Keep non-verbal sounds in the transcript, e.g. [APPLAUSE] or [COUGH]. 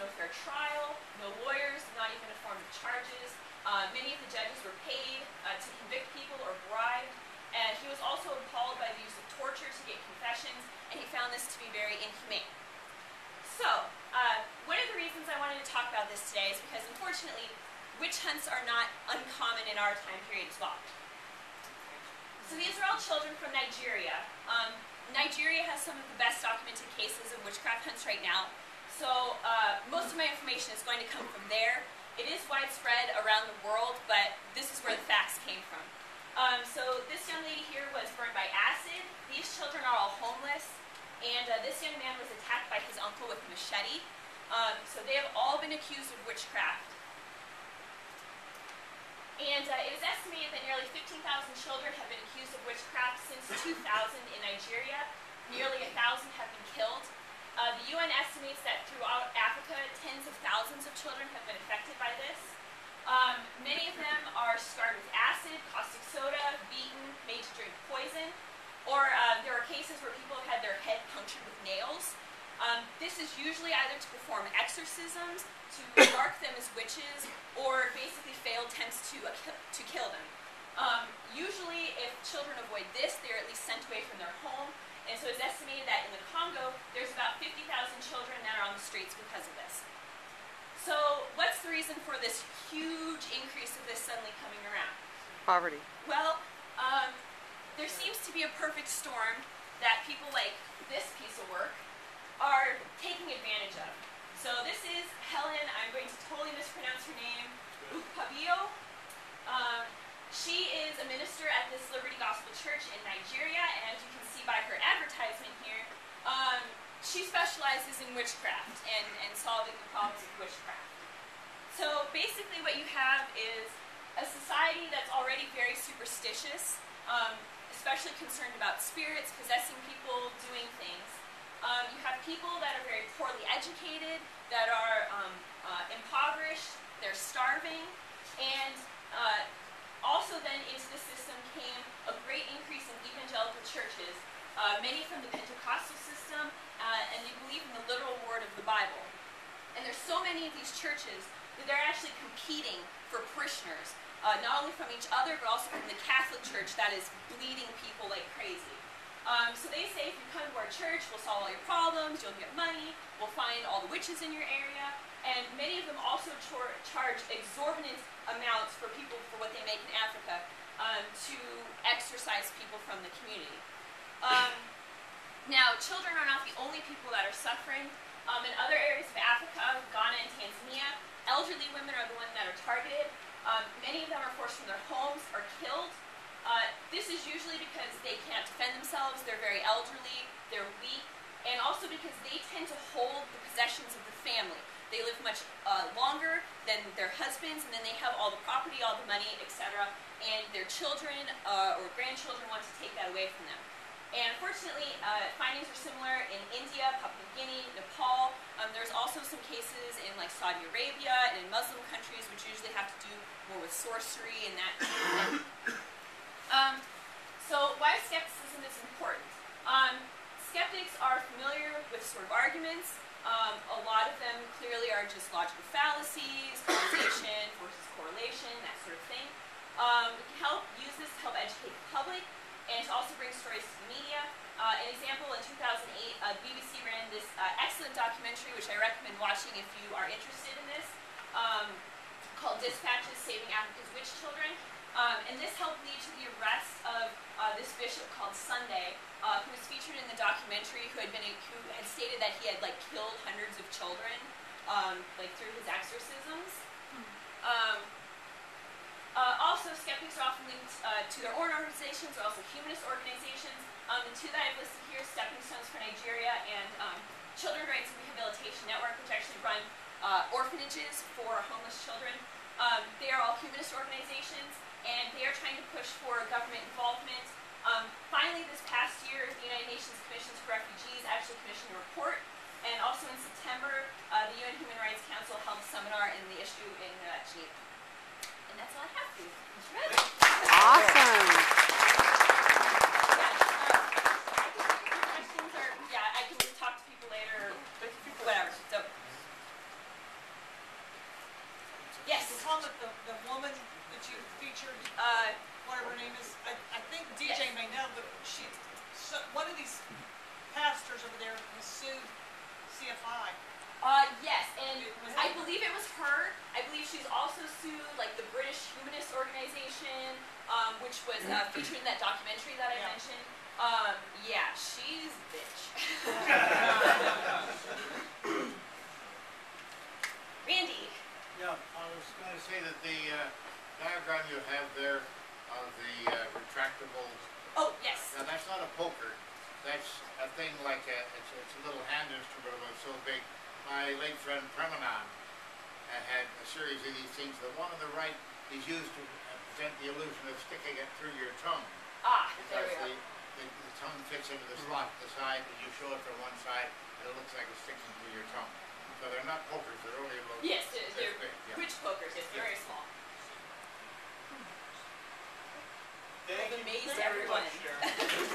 no fair trial, no lawyers, not even a form of charges. Uh, many of the judges were paid uh, to convict people or bribed. And he was also appalled by the use of torture to get confessions, and he found this to be very inhumane. So, uh, one of the reasons I wanted to talk about this today is because, unfortunately, witch hunts are not uncommon in our time period as well. So these are all children from Nigeria. Um, Nigeria has some of the best documented cases of witchcraft hunts right now. So uh, most of my information is going to come from there. It is widespread around the world, but this is where the facts came from. Um, so this young lady here was burned by acid. These children are all homeless. And uh, this young man was attacked by his uncle with a machete. Um, so they have all been accused of witchcraft. And uh, it is estimated that nearly 15,000 children have been accused of witchcraft since 2000 in Nigeria. Nearly 1,000 have been killed. Uh, the UN estimates that throughout Africa, tens of thousands of children have been affected by this. Um, many of them are scarred with acid, caustic soda, beaten, made to drink poison, or uh, there are cases where people have had their head punctured with nails. Um, this is usually either to perform exorcisms, to [COUGHS] mark them as witches, or basically failed attempts to, uh, to kill them. Um, usually, if children avoid this, they're at least sent away from their home. And so it's estimated that in the Congo, there's about 50,000 children that are on the streets because of this. So what's the reason for this huge increase of this suddenly coming around? Poverty. Well, um, there seems to be a perfect storm that people like this piece of work are taking advantage of. So this is Helen, I'm going to totally mispronounce her name, Ukpabio. Um, she is a minister at this Liberty Gospel Church in Nigeria, and as you can see by her advertisement here, um, she specializes in witchcraft and, and solving the problems of witchcraft. So basically what you have is a society that's already very superstitious, um, especially concerned about spirits, possessing people, doing things. Um, you have people that are very poorly educated, that are um, uh, impoverished, they're starving, and uh, also then into the system came a great increase in evangelical churches, uh, many from the Pentecostal system, uh, and they believe the literal word of the Bible. And there's so many of these churches that they're actually competing for parishioners, uh, not only from each other, but also from the Catholic Church that is bleeding people like crazy. Um, so they say if you come to our church, we'll solve all your problems, you'll get money, we'll find all the witches in your area, and many of them also char charge exorbitant amounts for people for what they make in Africa um, to exorcise people from the community. Um, now, children are not the only people that are suffering. Um, in other areas of Africa, Ghana and Tanzania, elderly women are the ones that are targeted. Um, many of them are forced from their homes or killed. Uh, this is usually because they can't defend themselves, they're very elderly, they're weak, and also because they tend to hold the possessions of the family. They live much uh, longer than their husbands, and then they have all the property, all the money, etc. And their children uh, or grandchildren want to take that away from them. And unfortunately, uh, findings are similar in India, Papua New Guinea, Nepal. Um, there's also some cases in like Saudi Arabia and in Muslim countries, which usually have to do more with sorcery and that. Um, so why skepticism is important? Um, skeptics are familiar with sort of arguments. Um, a lot of them clearly are just logical fallacies, causation versus correlation, that sort of thing. Um, we can help use this to help educate the public and to also bring stories to the media. Uh, an example, in 2008, uh, BBC ran this uh, excellent documentary, which I recommend watching if you are interested in this, um, called Dispatches Saving Africa's Witch Children. Um, and this helped lead to the arrest of uh, this bishop called Sunday, uh, who was featured in the documentary, who had been a, who had stated that he had like killed hundreds of children, um, like through his exorcisms. Um, uh, also, skeptics are often linked uh, to their own organizations, or also humanist organizations. Um, the two that I've listed here, Stepping Stones for Nigeria and um, Children Rights and Rehabilitation Network, which actually run uh, orphanages for homeless children. Um, they are all humanist organizations and they are trying to push for government involvement. Um, finally, this past year, the United Nations Commission for Refugees actually commissioned a report, and also in September, uh, the UN Human Rights Council held a seminar in the issue in uh, Geneva. Awesome. Yes. The one the, the woman that you featured, uh, whatever her name is, I, think DJ may know, but she, one of these pastors over there was sued CFI. uh, yes, and Was I believe it was her. I believe she's also sued like the British Humanist Organization, um, which was uh, [CLEARS THROAT] featured in that documentary that I Yeah. mentioned. Um, yeah, she's a bitch. [LAUGHS] Randi. Yeah, I was gonna say that the uh, diagram you have there of the uh, retractable, Oh yes. now that's not a poker. That's a thing like a, it's, it's a little hand instrument about so big. My late friend Premanand uh, had a series of these things. The one on the right is used to uh, present the illusion of sticking it through your tongue. Ah, there Because we the, the, the tongue fits into the slot at the side, and you show it from one side, and it looks like it's sticking through your tongue. So they're not pokers, they're only about Yes, they're, this they're big, yeah. witch pokers. Yes, very small. Thank I'm you. amazed Thank [LAUGHS]